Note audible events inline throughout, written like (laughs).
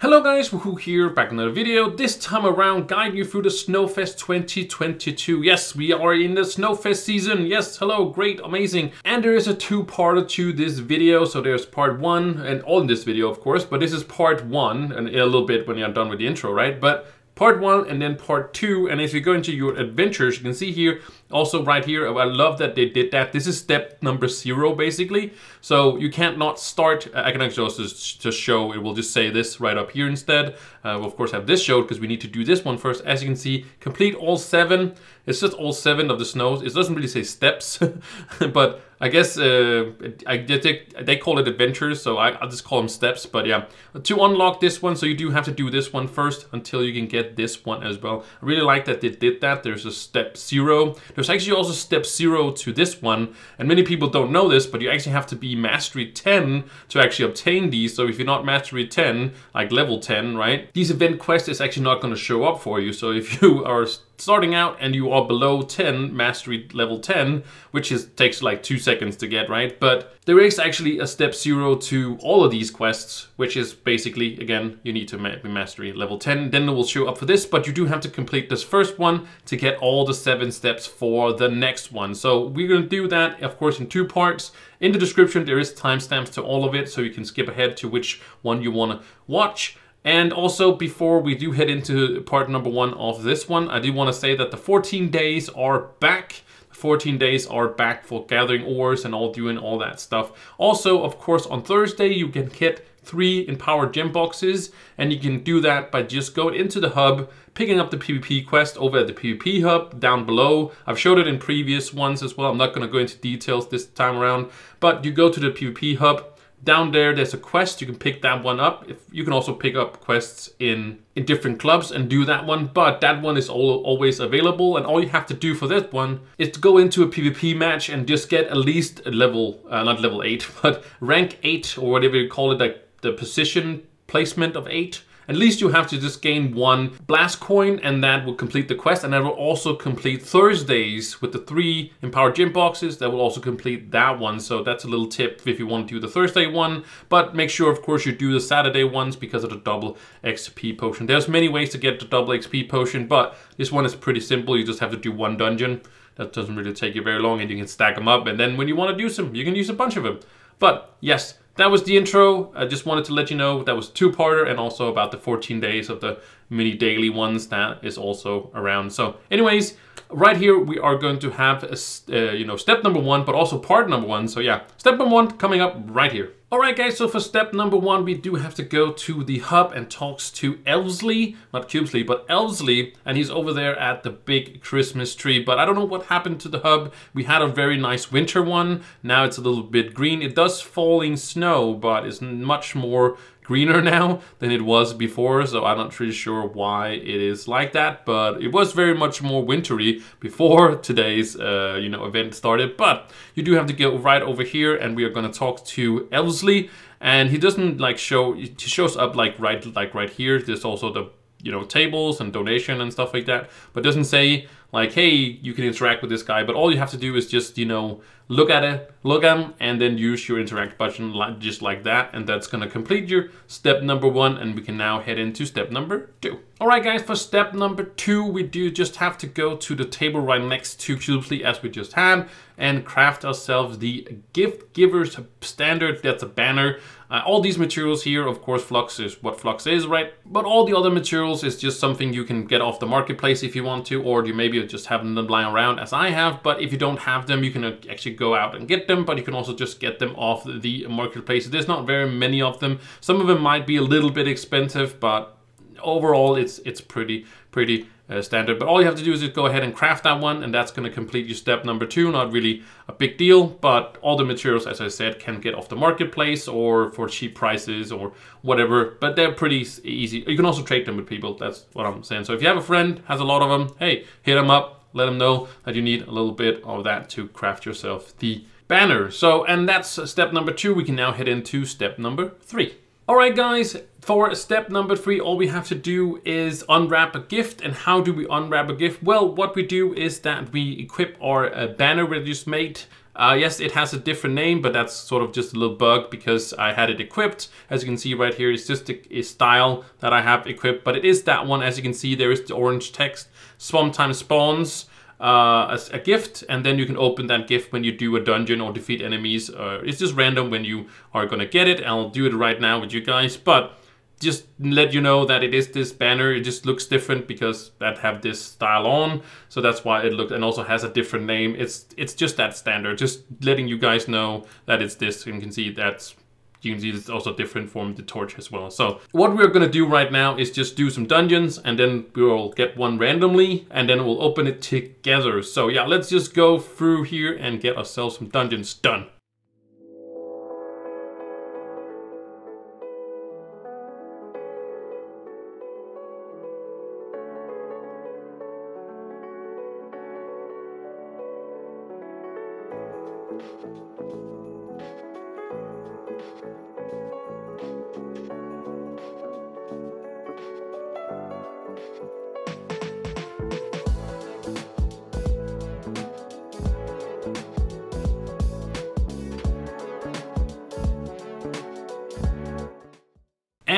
Hello guys, Wahoo here, back another video. This time around, guiding you through the Snowfest 2022. Yes, we are in the Snowfest season. Yes, hello, great, amazing. And there is a two-parter to this video. So there's part one, and all in this video, of course, but this is part one, and a little bit when you're done with the intro, right? But part one and then part two. And as you go into your adventures, you can see here, also right here, I love that they did that. This is step number zero, basically. So you can't not start, I can actually also just show, it will just say this right up here instead. Uh, we'll of course have this showed because we need to do this one first. As you can see, complete all seven. It's just all seven of the snows. It doesn't really say steps, (laughs) but I guess uh, I, they, they call it adventures, so I, will just call them steps. But yeah, to unlock this one, so you do have to do this one first until you can get this one as well. I really like that they did that. There's a step zero. There's actually also step zero to this one, and many people don't know this, but you actually have to be mastery 10 to actually obtain these. So if you're not mastery 10, like level 10, right, these event quests is actually not going to show up for you. So if you (laughs) are starting out and you are below 10, mastery level 10, which is takes like two seconds to get, right? But there is actually a step zero to all of these quests, which is basically, again, you need to be mastery level 10, then it will show up for this, but you do have to complete this first one to get all the seven steps for the next one. So we're gonna do that, of course, in two parts. In the description, there is timestamps to all of it, so you can skip ahead to which one you wanna watch. And also, before we do head into part number one of this one, I do want to say that the 14 days are back. 14 days are back for gathering ores and all doing all that stuff. Also, of course, on Thursday, you can get three empowered gem boxes, and you can do that by just going into the hub, picking up the PvP quest over at the PvP hub down below. I've showed it in previous ones as well. I'm not going to go into details this time around, but you go to the PvP hub, down there, there's a quest. You can pick that one up. If You can also pick up quests in, in different clubs and do that one. But that one is all, always available. And all you have to do for that one is to go into a PvP match and just get at least a level, uh, not level 8, (laughs) but rank 8 or whatever you call it, like the position placement of 8 at least you have to just gain one blast coin and that will complete the quest and that will also complete Thursdays with the three empowered gem boxes. That will also complete that one. So that's a little tip if you want to do the Thursday one. But make sure of course you do the Saturday ones because of the double XP potion. There's many ways to get the double XP potion but this one is pretty simple. You just have to do one dungeon. That doesn't really take you very long and you can stack them up. And then when you want to use them you can use a bunch of them but yes that was the intro. I just wanted to let you know that was two-parter and also about the 14 days of the mini daily ones that is also around. So anyways, right here we are going to have, a, uh, you know, step number one, but also part number one. So yeah, step number one coming up right here. All right, guys, so for step number one, we do have to go to the hub and talks to Elfsly, not Qubesly, but Elfsly, and he's over there at the big Christmas tree. But I don't know what happened to the hub. We had a very nice winter one. Now it's a little bit green. It does falling snow, but it's much more greener now than it was before, so I'm not really sure why it is like that, but it was very much more wintry before (laughs) today's uh, you know event started. But you do have to go right over here, and we are going to talk to Elfsly and he doesn't like show he shows up like right like right here. There's also the you know tables and donation and stuff like that, but doesn't say like, hey, you can interact with this guy, but all you have to do is just, you know, look at it, look at him, and then use your interact button just like that, and that's gonna complete your step number one, and we can now head into step number two. All right, guys, for step number two, we do just have to go to the table right next to Qubesly as we just had, and craft ourselves the gift givers standard, that's a banner. Uh, all these materials here, of course, Flux is what Flux is, right? But all the other materials is just something you can get off the marketplace if you want to, or you maybe just have them lying around as I have. But if you don't have them, you can actually go out and get them, but you can also just get them off the marketplace. There's not very many of them. Some of them might be a little bit expensive, but overall it's it's pretty pretty uh, standard. But all you have to do is just go ahead and craft that one, and that's going to complete your step number two. Not really a big deal, but all the materials, as I said, can get off the marketplace or for cheap prices or whatever. But they're pretty easy. You can also trade them with people. That's what I'm saying. So if you have a friend has a lot of them, hey, hit them up. Let them know that you need a little bit of that to craft yourself the banner. So, and that's step number two. We can now head into step number three. All right, guys, for step number three, all we have to do is unwrap a gift. And how do we unwrap a gift? Well, what we do is that we equip our uh, banner we just made Uh, yes, it has a different name, but that's sort of just a little bug because I had it equipped. As you can see right here, it's just a, a style that I have equipped, but it is that one. As you can see, there is the orange text. Swamp time spawns uh, as a gift, and then you can open that gift when you do a dungeon or defeat enemies. Uh, it's just random when you are gonna get it. I'll do it right now with you guys, but just let you know that it is this banner. It just looks different because that have this style on. So that's why it looked and also has a different name. It's it's just that standard. Just letting you guys know that it's this. You can see that's you can see it's also different from the torch as well. So what we're gonna do right now is just do some dungeons and then we'll get one randomly and then we'll open it together. So yeah, let's just go through here and get ourselves some dungeons done.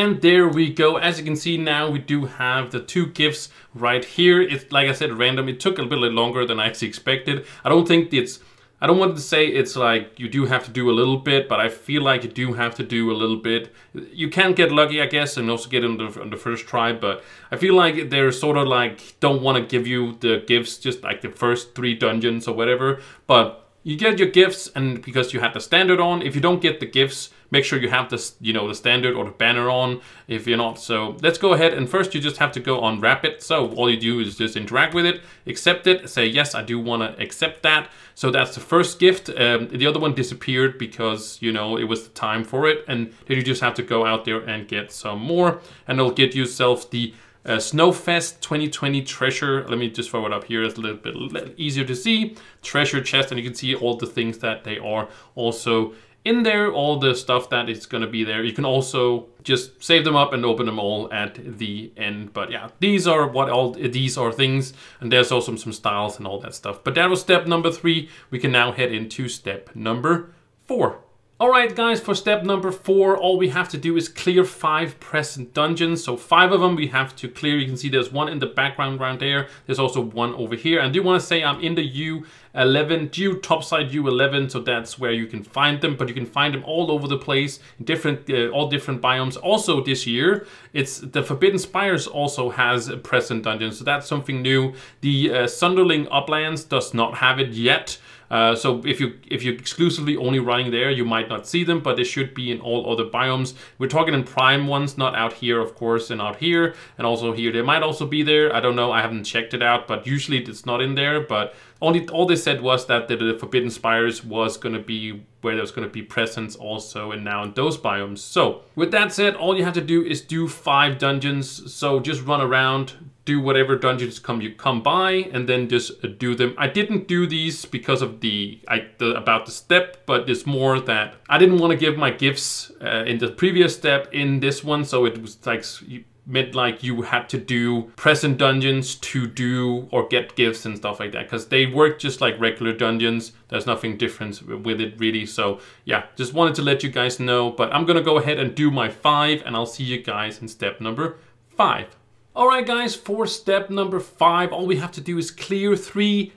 And there we go. As you can see now, we do have the two gifts right here. It's like I said, random. It took a little bit longer than I actually expected. I don't think it's I don't want to say it's like you do have to do a little bit, but I feel like you do have to do a little bit. You can get lucky, I guess, and also get on the, on the first try, but I feel like they're sort of like don't want to give you the gifts just like the first three dungeons or whatever. But you get your gifts, and because you had the standard on, if you don't get the gifts, make sure you have this, you know, the standard or the banner on if you're not. So let's go ahead and first you just have to go on it So all you do is just interact with it, accept it, say, yes, I do want to accept that. So that's the first gift. Um, the other one disappeared because, you know, it was the time for it. And then you just have to go out there and get some more and it'll get yourself the uh, Snowfest 2020 treasure. Let me just throw it up here. It's a little bit easier to see. Treasure chest, and you can see all the things that they are also in there, all the stuff that is going to be there. You can also just save them up and open them all at the end. But yeah, these are what all these are things. And there's also some styles and all that stuff. But that was step number three. We can now head into step number four. Alright guys, for step number four, all we have to do is clear five present dungeons. So five of them we have to clear. You can see there's one in the background around there. There's also one over here. And I do want to say I'm in the U11, U topside U11, so that's where you can find them. But you can find them all over the place, different, uh, all different biomes. Also this year, it's the Forbidden Spires also has a present dungeon, so that's something new. The uh, Sundered Uplands does not have it yet. Uh, so if you if you're exclusively only running there, you might not see them, but they should be in all other biomes. We're talking in prime ones, not out here, of course, and out here, and also here. They might also be there. I don't know. I haven't checked it out, but usually it's not in there. But only all they said was that the, the Forbidden Spires was going to be where there's going to be presence also and now in those biomes. So with that said, all you have to do is do five dungeons. So just run around, do whatever dungeons come you come by and then just do them. I didn't do these because of the, I, the about the step, but it's more that I didn't want to give my gifts uh, in the previous step in this one, so it was like meant like you had to do present dungeons to do or get gifts and stuff like that because they work just like regular dungeons there's nothing different with it really so yeah just wanted to let you guys know but i'm gonna go ahead and do my five and i'll see you guys in step number five Alright guys, for step number five, all we have to do is clear three,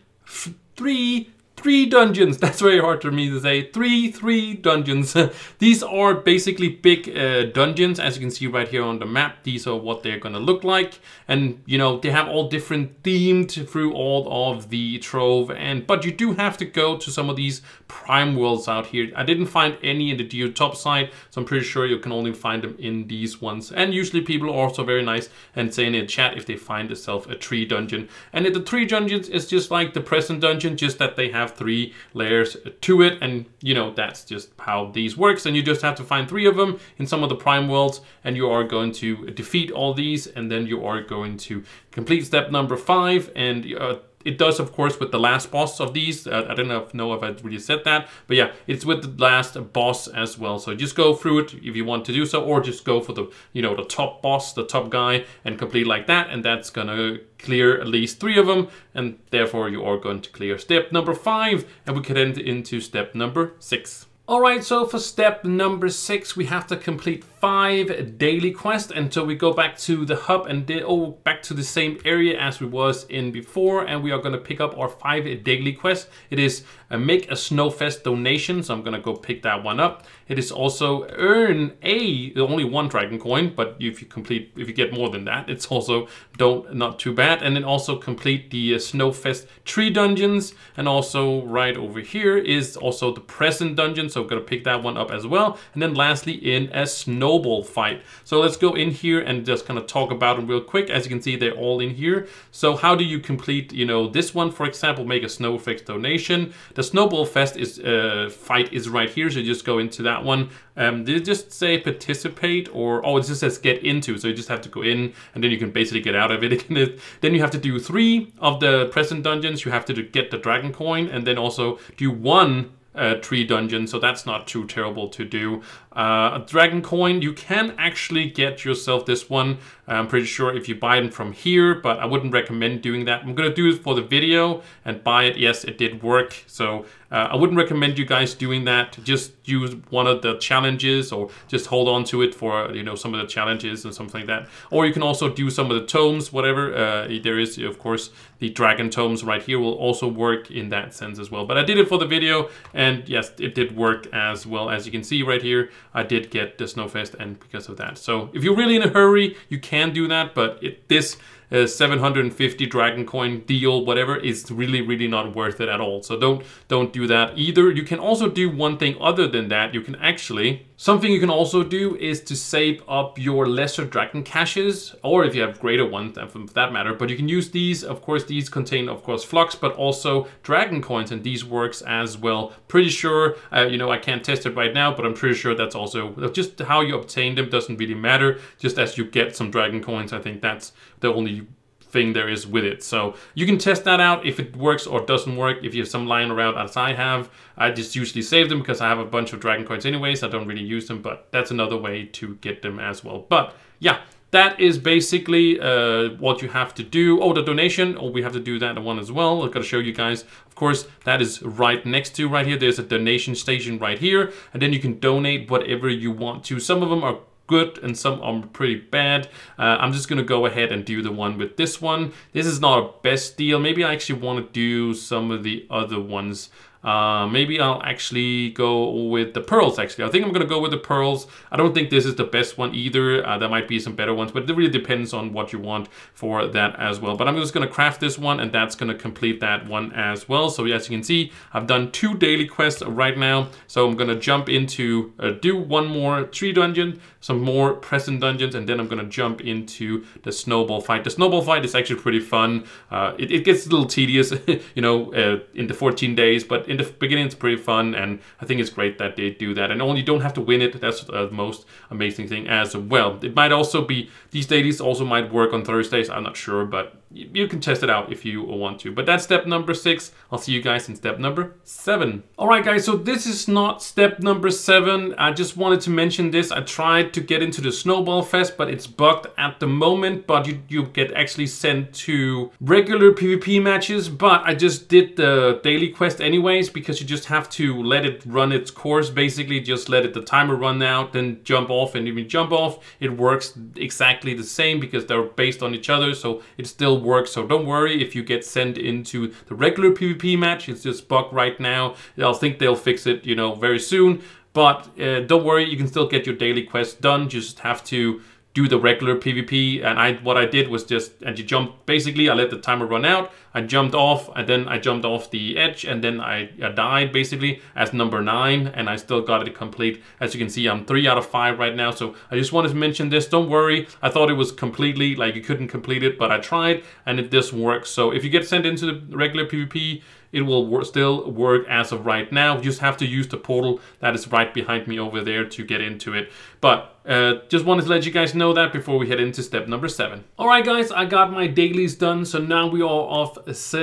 three three dungeons. (laughs) That's very hard for me to say. Three, three dungeons. (laughs) These are basically big uh, dungeons, as you can see right here on the map. These are what they're gonna look like. And, you know, they have all different themed through all of the trove. And But you do have to go to some of these prime worlds out here. I didn't find any in the Geode top side, so I'm pretty sure you can only find them in these ones. And usually people are also very nice and say in the chat if they find themselves a tree dungeon. And the tree dungeons is just like the present dungeon, just that they have three layers to it. And you know, that's just how these works. And you just have to find three of them in some of the prime worlds. And you are going to defeat all these. And then you are going to complete step number five. And uh, it does, of course, with the last boss of these. Uh, I don't know if, know if I really said that, but yeah, it's with the last boss as well. So just go through it if you want to do so, or just go for the, you know, the top boss, the top guy, and complete like that, and that's gonna clear at least three of them, and therefore you are going to clear step number five, and we can end into step number six. Alright, so for step number six, we have to complete five daily quests until we go back to the hub and oh, back to the same area as we was in before, and we are gonna pick up our five daily quests. It is make a Snowfest donation, so I'm gonna go pick that one up. It is also earn a, only one dragon coin, but if you complete, if you get more than that, it's also don't not too bad. And then also complete the uh, Snowfest tree dungeons, and also right over here is also the present dungeon, so I'm gonna pick that one up as well. And then lastly, in a snowball fight. So let's go in here and just kind of talk about them real quick. As you can see, they're all in here. So how do you complete, you know, this one, for example, make a Snowfest donation. The Snowball Fest is uh, fight is right here, so you just go into that one. Um, did it just say participate or, oh, it just says get into, so you just have to go in and then you can basically get out of it. (laughs) then you have to do three of the present dungeons. You have to get the dragon coin and then also do one uh, tree dungeon, so that's not too terrible to do. Uh, a dragon coin, you can actually get yourself this one. I'm pretty sure if you buy it from here, but I wouldn't recommend doing that. I'm gonna do it for the video and buy it. Yes, it did work. So uh, I wouldn't recommend you guys doing that. Just use one of the challenges or just hold on to it for, you know, some of the challenges and something like that. Or you can also do some of the tomes, whatever. Uh, there is, of course, the dragon tomes right here will also work in that sense as well. But I did it for the video and yes, it did work as well. As you can see right here, I did get the Snowfest and because of that. So if you're really in a hurry, you can do that, but it, this uh, 750 dragon coin deal, whatever, is really, really not worth it at all. So don't don't do that either. You can also do one thing other than that. You can actually Something you can also do is to save up your lesser dragon caches, or if you have greater ones for that matter, but you can use these, of course these contain of course flux, but also dragon coins and these works as well. Pretty sure, uh, you know, I can't test it right now, but I'm pretty sure that's also, just how you obtain them doesn't really matter, just as you get some dragon coins, I think that's the only thing there is with it. So you can test that out if it works or doesn't work. If you have some lying around as I have, I just usually save them because I have a bunch of dragon coins anyways. I don't really use them, but that's another way to get them as well. But yeah, that is basically uh, what you have to do. Oh, the donation, oh, we have to do that one as well. I've got to show you guys. Of course, that is right next to right here. There's a donation station right here. And then you can donate whatever you want to. Some of them are good and some are pretty bad. Uh, I'm just gonna go ahead and do the one with this one. This is not a best deal. Maybe I actually wanna do some of the other ones. Uh, maybe I'll actually go with the pearls, actually. I think I'm going to go with the pearls. I don't think this is the best one either. Uh, there might be some better ones, but it really depends on what you want for that as well. But I'm just going to craft this one, and that's going to complete that one as well. So as you can see, I've done two daily quests right now. So I'm going to jump into, uh, do one more tree dungeon, some more present dungeons, and then I'm going to jump into the snowball fight. The snowball fight is actually pretty fun. Uh, it, it, gets a little tedious, (laughs) you know, uh, in the 14 days, but in the beginning it's pretty fun and I think it's great that they do that. And only you don't have to win it that's the most amazing thing as well. It might also be these dailies also might work on Thursdays I'm not sure but you can test it out if you want to. But that's step number six. I'll see you guys in step number seven. All right, guys, so this is not step number seven. I just wanted to mention this. I tried to get into the Snowball Fest, but it's bugged at the moment. But you, you get actually sent to regular PvP matches. But I just did the daily quest anyways, because you just have to let it run its course. Basically, just let it the timer run out, then jump off. And if you jump off, it works exactly the same because they're based on each other. So it's still works. So don't worry if you get sent into the regular PvP match. It's just bug right now. I think they'll fix it, you know, very soon. But uh, don't worry, you can still get your daily quest done. Just have to do the regular PvP. And I what I did was just, and you jump, basically I let the timer run out. I jumped off and then I jumped off the edge and then I, I died basically as number nine and I still got it complete. As you can see, I'm three out of five right now. So I just wanted to mention this. Don't worry. I thought it was completely like you couldn't complete it, but I tried and it does work. So if you get sent into the regular PvP, it will wor still work as of right now. You just have to use the portal that is right behind me over there to get into it. But uh, just wanted to let you guys know that before we head into step number seven. All right, guys, I got my dailies done. So now we are off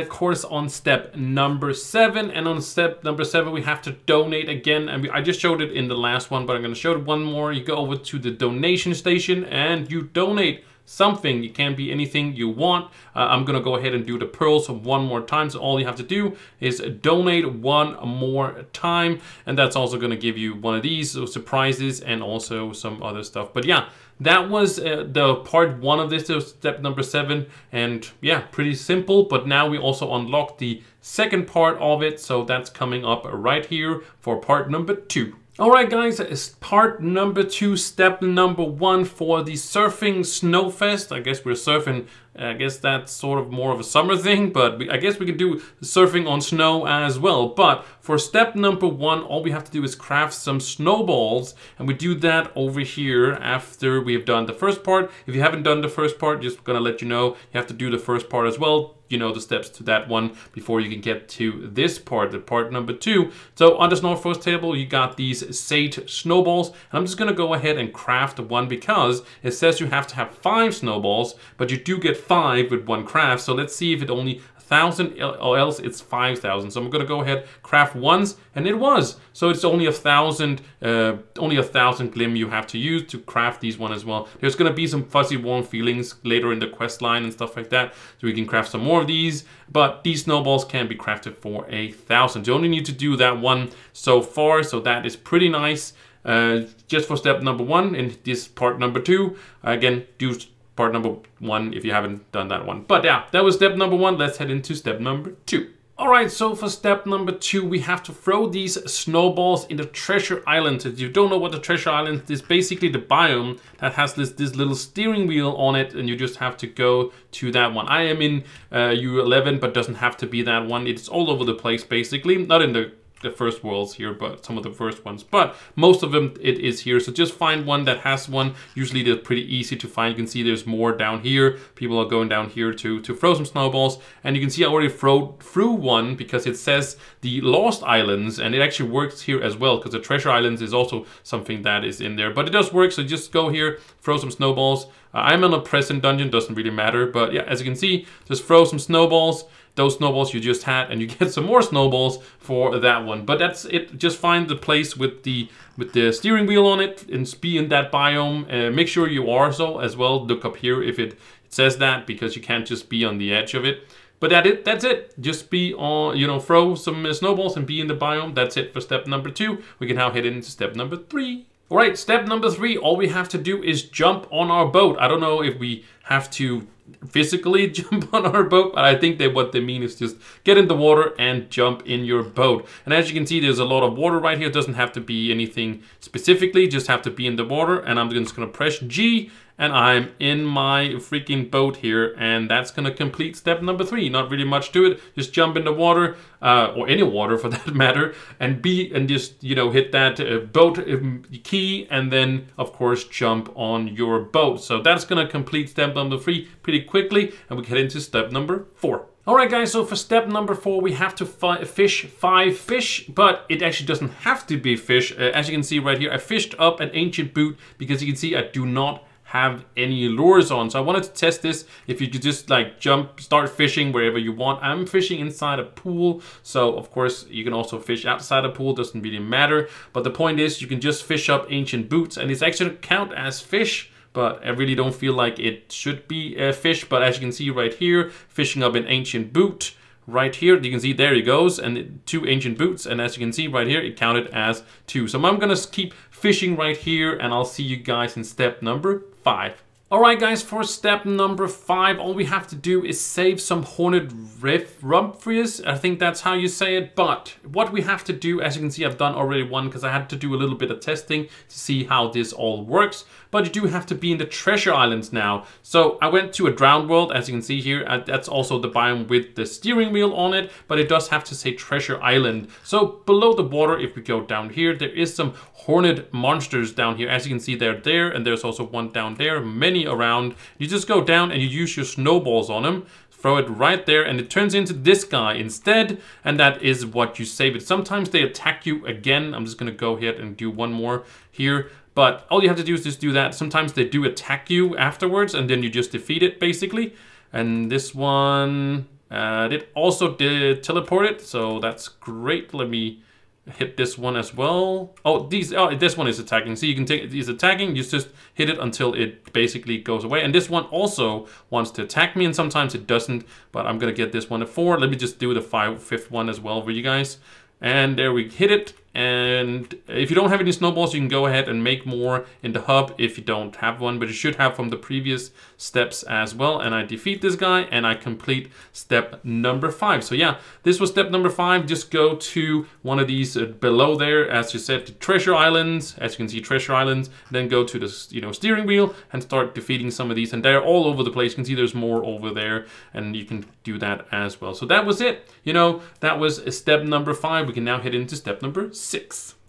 course on step number seven. And on step number seven, we have to donate again. And we, I just showed it in the last one, but I'm going to show it one more. You go over to the donation station and you donate something. It can be anything you want. Uh, I'm gonna go ahead and do the pearls one more time. So all you have to do is donate one more time. And that's also gonna give you one of these surprises and also some other stuff. But yeah, that was uh, the part one of this, step number seven. And yeah, pretty simple. But now we also unlock the second part of it. So that's coming up right here for part number two. Alright guys, it's part number two, step number one for the Surfing Snowfest. I guess we're surfing, Uh, I guess that's sort of more of a summer thing, but I guess we can do surfing on snow as well. But for step number one, all we have to do is craft some snowballs, and we do that over here after we have done the first part. If you haven't done the first part, just gonna let you know, you have to do the first part as well you know the steps to that one before you can get to this part, the part number two. So on this Snowfest table, you got these Saged snowballs. And I'm just gonna go ahead and craft one because it says you have to have five snowballs, but you do get five with one craft. So let's see if it only thousand or else it's 5,000. So I'm gonna go ahead, craft once, and it was. So it's only a thousand, uh, only a thousand glim you have to use to craft these one as well. There's gonna be some fuzzy warm feelings later in the quest line and stuff like that. So we can craft some more of these, but these snowballs can be crafted for a thousand. You only need to do that one so far, so that is pretty nice. Uh, just for step number one in this part number two, again, do part number one if you haven't done that one. But yeah, that was step number one. Let's head into step number two. Alright, so for step number two, we have to throw these snowballs in the treasure island. If you don't know what the treasure island is, basically the biome that has this, this little steering wheel on it, and you just have to go to that one. I am in uh, U11, but doesn't have to be that one. It's all over the place, basically. Not in the the first worlds here, but some of the first ones. But most of them it is here. So just find one that has one. Usually they're pretty easy to find. You can see there's more down here. People are going down here to, to throw some snowballs. And you can see I already throw through one because it says the Lost Islands and it actually works here as well because the Treasure Islands is also something that is in there. But it does work, so just go here, throw some snowballs. Uh, I'm in a present dungeon, doesn't really matter. But yeah, as you can see, just throw some snowballs those snowballs you just had and you (laughs) get some more snowballs for that one. But that's it. Just find the place with the with the steering wheel on it and be in that biome. Uh, make sure you are so as well. Look up here if it, it says that because you can't just be on the edge of it. But that it, that's it. Just be on, you know, throw some uh, snowballs and be in the biome. That's it for step number two. We can now head into step number three. All right, step number three, all we have to do is jump on our boat. I don't know if we have to physically (laughs) jump on our boat, but I think that what they mean is just get in the water and jump in your boat. And as you can see, there's a lot of water right here. It doesn't have to be anything specifically, just have to be in the water. And I'm just gonna press G and I'm in my freaking boat here and that's gonna complete step number three. Not really much to it, just jump in the water, uh, or any water for that (laughs) matter, and be and just, you know, hit that uh, boat um, key and then of course jump on your boat. So that's gonna complete step number three pretty quickly and we get into step number four. Alright guys, so for step number four we have to fi fish five fish, but it actually doesn't have to be fish. Uh, as you can see right here, I fished up an ancient boot because you can see I do not have any lures on. So I wanted to test this if you could just like jump, start fishing wherever you want. I'm fishing inside a pool. So of course you can also fish outside a pool, doesn't really matter. But the point is you can just fish up ancient boots and it's actually count as fish but I really don't feel like it should be a fish. But as you can see right here, fishing up an ancient boot, right here. You can see there he goes and two ancient boots. And as you can see right here, it counted as two. So I'm gonna keep fishing right here and I'll see you guys in step number five. Alright guys, for step number five, all we have to do is save some Hornet Riff Rumphreys. I think that's how you say it. But what we have to do, as you can see, I've done already one because I had to do a little bit of testing to see how this all works. But you do have to be in the treasure islands now. So I went to a drowned world, as you can see here. Uh, that's also the biome with the steering wheel on it, but it does have to say treasure island. So below the water, if we go down here, there is some hornet monsters down here. As you can see, they're there, and there's also one down there. Many around, you just go down and you use your snowballs on him throw it right there and it turns into this guy instead and that is what you save it. Sometimes they attack you again. I'm just gonna go ahead and do one more here. But all you have to do is just do that. Sometimes they do attack you afterwards and then you just defeat it basically. And this one, uh, it also did teleport it, so that's great. Let me hit this one as well. Oh, these oh, this one is attacking. So you can take these attacking, you just hit it until it basically goes away. And this one also wants to attack me, and sometimes it doesn't, but I'm gonna get this one a four. Let me just do the five, fifth one as well for you guys. And there we hit it. And if you don't have any snowballs, you can go ahead and make more in the hub if you don't have one, but you should have from the previous steps as well. And I defeat this guy and I complete step number five. So yeah, this was step number five. Just go to one of these uh, below there, as you said, to treasure islands. As you can see, treasure islands. Then go to the you know steering wheel and start defeating some of these. And they're all over the place. You can see there's more over there, and you can do that as well. So that was it. You know, that was step number five. We can now head into step number six.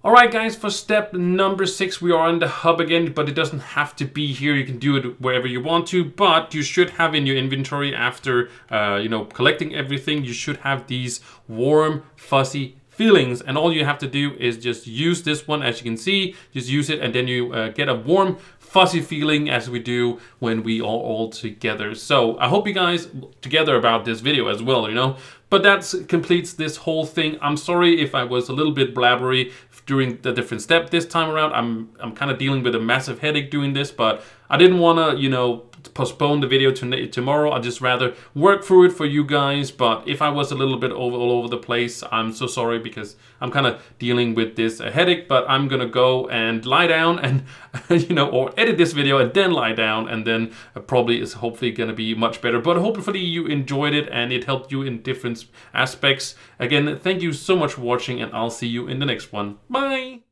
Alright guys, for step number six, we are on the hub again, but it doesn't have to be here. You can do it wherever you want to, but you should have in your inventory after, uh, you know, collecting everything, you should have these warm, fuzzy feelings. And all you have to do is just use this one, as you can see, just use it, and then you uh, get a warm, fuzzy feeling as we do when we are all together. So I hope you guys together about this video as well, you know. But that completes this whole thing. I'm sorry if I was a little bit blabbery during the different step this time around. I'm I'm kind of dealing with a massive headache doing this, but I didn't want to, you know, postpone the video to tomorrow. I'd just rather work through it for you guys. But if I was a little bit over, all over the place, I'm so sorry because I'm kind of dealing with this headache. But I'm going to go and lie down and, (laughs) you know, or edit this video and then lie down. And then uh, probably is hopefully going to be much better. But hopefully you enjoyed it and it helped you in different aspects. Again, thank you so much for watching and I'll see you in the next one. Bye!